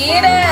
Eat it.